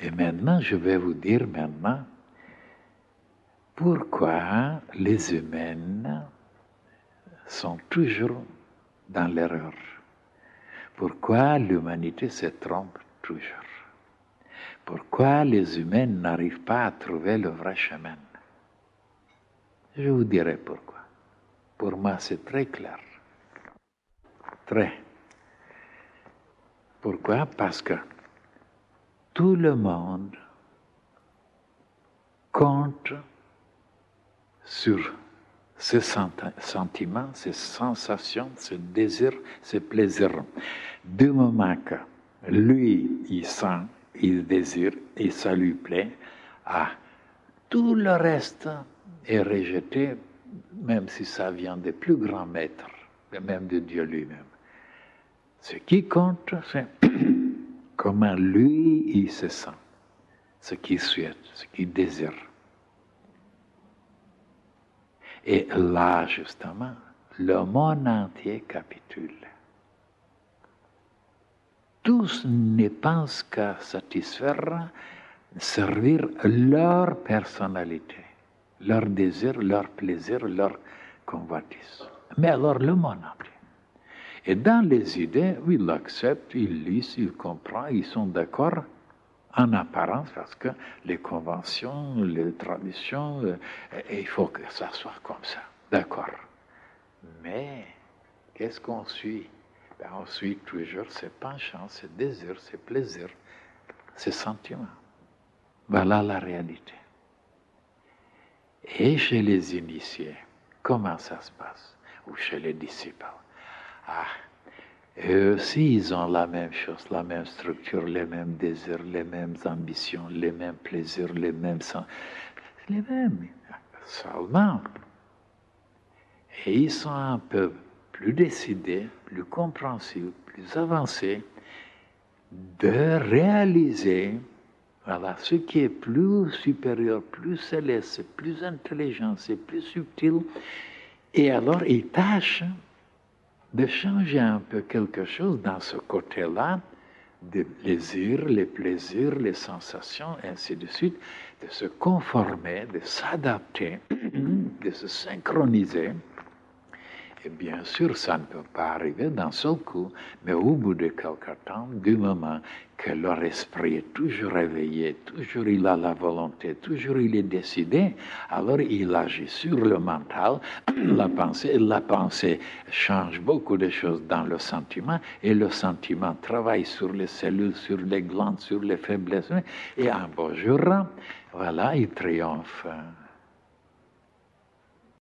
Et maintenant, je vais vous dire maintenant pourquoi les humains sont toujours dans l'erreur. Pourquoi l'humanité se trompe toujours. Pourquoi les humains n'arrivent pas à trouver le vrai chemin. Je vous dirai pourquoi. Pour moi, c'est très clair. Très. Pourquoi? Parce que tout le monde compte sur ses sentiments, ses sensations, ses désirs, ses plaisirs. Du moment que lui, il sent, il désire et ça lui plaît, ah, tout le reste est rejeté, même si ça vient des plus grands maîtres, même de Dieu lui-même. Ce qui compte, c'est comment lui, il se sent, ce qu'il souhaite, ce qu'il désire. Et là, justement, le monde entier capitule. Tous ne pensent qu'à satisfaire, servir leur personnalité, leur désir, leur plaisir, leur convoitise. Mais alors le monde entier. Et dans les idées, ils l'acceptent, ils lisent, ils comprennent, ils sont d'accord en apparence parce que les conventions, les traditions, euh, il faut que ça soit comme ça. D'accord. Mais qu'est-ce qu'on suit? Ben, On suit toujours ses penchants, ses désirs, ses plaisirs, ses sentiments. Voilà la réalité. Et chez les initiés, comment ça se passe? Ou chez les disciples? Ah, eux aussi, ils ont la même chose, la même structure, les mêmes désirs, les mêmes ambitions, les mêmes plaisirs, les mêmes sens. Les mêmes, seulement. Et ils sont un peu plus décidés, plus compréhensifs, plus avancés de réaliser voilà, ce qui est plus supérieur, plus céleste, plus intelligent, c'est plus subtil. Et alors, ils tâchent de changer un peu quelque chose dans ce côté-là, des plaisirs, les plaisirs, les sensations, ainsi de suite, de se conformer, de s'adapter, de se synchroniser et bien sûr, ça ne peut pas arriver d'un seul coup, mais au bout de quelque temps, du moment que leur esprit est toujours réveillé, toujours il a la volonté, toujours il est décidé, alors il agit sur le mental, la pensée, la pensée change beaucoup de choses dans le sentiment, et le sentiment travaille sur les cellules, sur les glandes, sur les faiblesses, et un beau jour, voilà, il triomphe